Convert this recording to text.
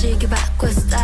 chick backwards